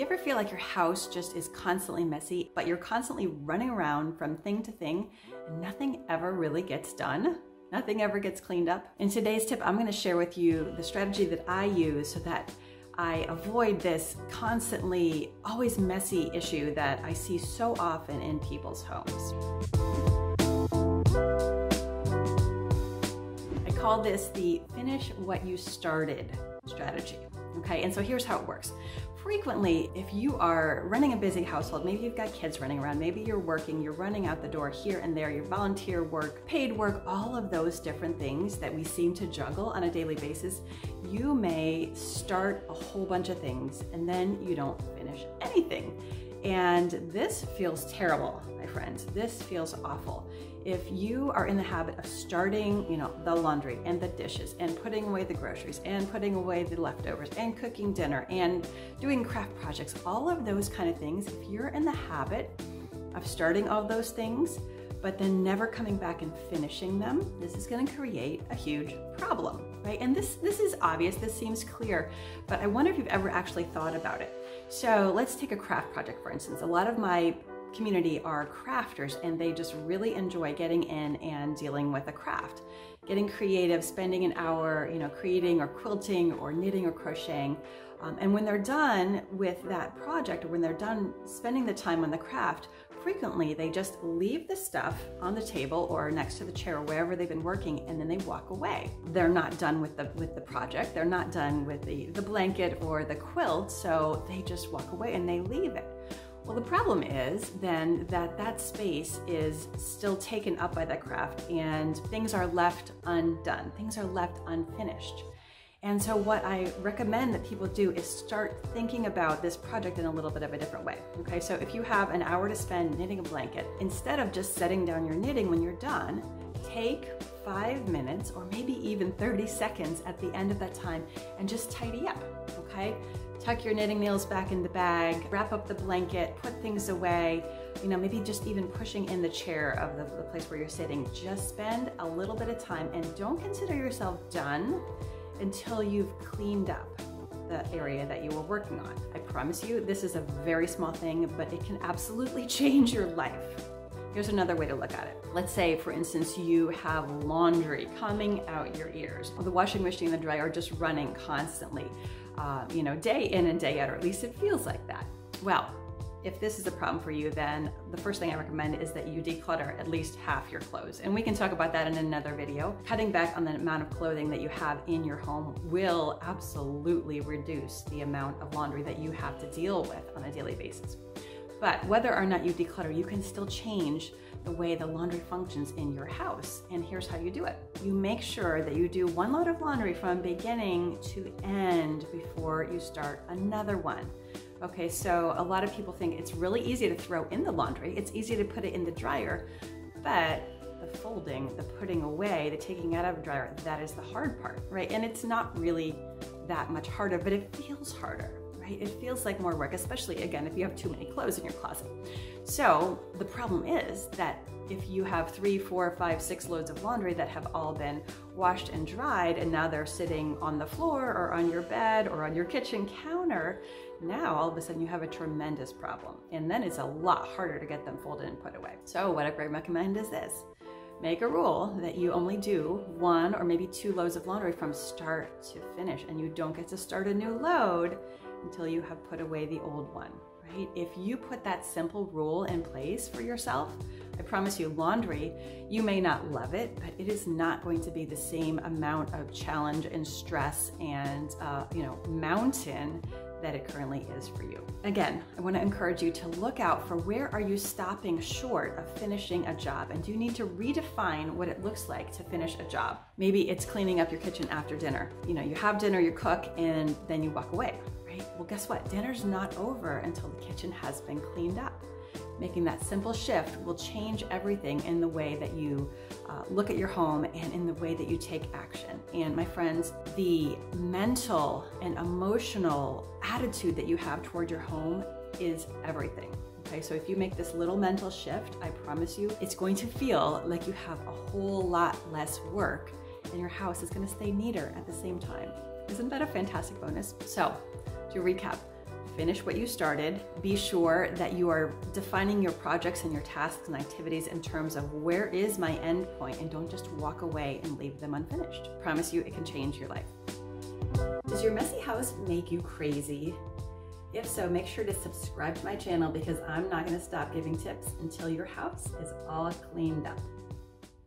You ever feel like your house just is constantly messy, but you're constantly running around from thing to thing and nothing ever really gets done? Nothing ever gets cleaned up? In today's tip, I'm gonna share with you the strategy that I use so that I avoid this constantly, always messy issue that I see so often in people's homes. I call this the finish what you started strategy. Okay, and so here's how it works. Frequently, if you are running a busy household, maybe you've got kids running around, maybe you're working, you're running out the door here and there, your volunteer work, paid work, all of those different things that we seem to juggle on a daily basis, you may start a whole bunch of things and then you don't finish anything. And this feels terrible, my friends. This feels awful. If you are in the habit of starting, you know, the laundry and the dishes and putting away the groceries and putting away the leftovers and cooking dinner and doing craft projects, all of those kind of things, if you're in the habit of starting all those things, but then never coming back and finishing them, this is gonna create a huge problem, right? And this, this is obvious, this seems clear, but I wonder if you've ever actually thought about it. So let's take a craft project, for instance. A lot of my community are crafters and they just really enjoy getting in and dealing with a craft. Getting creative, spending an hour, you know, creating or quilting or knitting or crocheting. Um, and when they're done with that project or when they're done spending the time on the craft, frequently they just leave the stuff on the table or next to the chair or wherever they've been working and then they walk away. They're not done with the with the project. They're not done with the, the blanket or the quilt, so they just walk away and they leave it. Well, the problem is then that that space is still taken up by the craft and things are left undone. Things are left unfinished. And so what I recommend that people do is start thinking about this project in a little bit of a different way. Okay, so if you have an hour to spend knitting a blanket, instead of just setting down your knitting when you're done, take five minutes or maybe even 30 seconds at the end of that time and just tidy up, okay? Tuck your knitting needles back in the bag, wrap up the blanket, put things away, you know, maybe just even pushing in the chair of the, the place where you're sitting. Just spend a little bit of time and don't consider yourself done until you've cleaned up the area that you were working on. I promise you, this is a very small thing, but it can absolutely change your life. Here's another way to look at it. Let's say, for instance, you have laundry coming out your ears. The washing machine and the dryer are just running constantly, uh, you know, day in and day out, or at least it feels like that. Well, if this is a problem for you, then the first thing I recommend is that you declutter at least half your clothes. And we can talk about that in another video. Cutting back on the amount of clothing that you have in your home will absolutely reduce the amount of laundry that you have to deal with on a daily basis. But whether or not you declutter, you can still change the way the laundry functions in your house. And here's how you do it. You make sure that you do one load of laundry from beginning to end before you start another one. Okay, so a lot of people think it's really easy to throw in the laundry. It's easy to put it in the dryer, but the folding, the putting away, the taking out of the dryer, that is the hard part, right? And it's not really that much harder, but it feels harder, right? It feels like more work, especially again, if you have too many clothes in your closet. So the problem is that if you have three, four, five, six loads of laundry that have all been washed and dried and now they're sitting on the floor or on your bed or on your kitchen counter, now all of a sudden you have a tremendous problem. And then it's a lot harder to get them folded and put away. So what I recommend is this. Make a rule that you only do one or maybe two loads of laundry from start to finish and you don't get to start a new load until you have put away the old one right? If you put that simple rule in place for yourself, I promise you, laundry, you may not love it, but it is not going to be the same amount of challenge and stress and, uh, you know, mountain that it currently is for you. Again, I want to encourage you to look out for where are you stopping short of finishing a job and do you need to redefine what it looks like to finish a job. Maybe it's cleaning up your kitchen after dinner. You know, you have dinner, you cook, and then you walk away Well, guess what? Dinner's not over until the kitchen has been cleaned up. Making that simple shift will change everything in the way that you uh, look at your home and in the way that you take action. And my friends, the mental and emotional attitude that you have toward your home is everything. Okay, so if you make this little mental shift, I promise you, it's going to feel like you have a whole lot less work and your house is gonna stay neater at the same time. Isn't that a fantastic bonus? So to recap, finish what you started. Be sure that you are defining your projects and your tasks and activities in terms of where is my end point and don't just walk away and leave them unfinished. Promise you it can change your life. Does your messy house make you crazy? If so, make sure to subscribe to my channel because I'm not gonna stop giving tips until your house is all cleaned up.